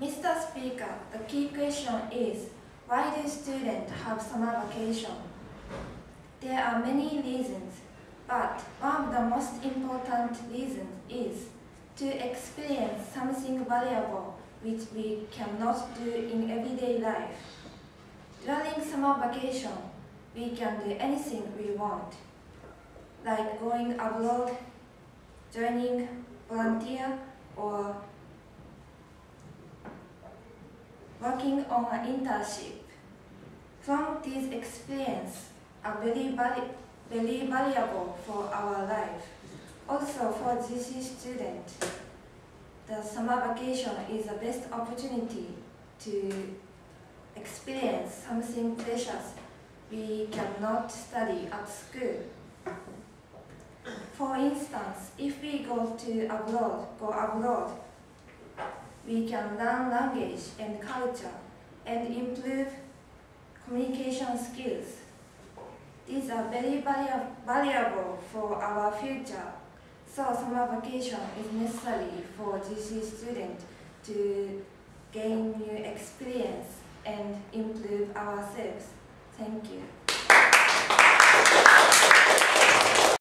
Mr. Speaker, the key question is, why do students have summer vacation? There are many reasons, but one of the most important reasons is to experience something valuable which we cannot do in everyday life. During summer vacation, we can do anything we want, like going abroad, joining volunteer, or working on an internship. From this experience are very, very valuable for our life. Also for GC students, the summer vacation is the best opportunity to experience something precious we cannot study at school. For instance, if we go to abroad, go abroad, we can learn language and culture and improve communication skills. These are very valuable for our future. So summer vacation is necessary for GC students to gain new experience and improve ourselves. Thank you.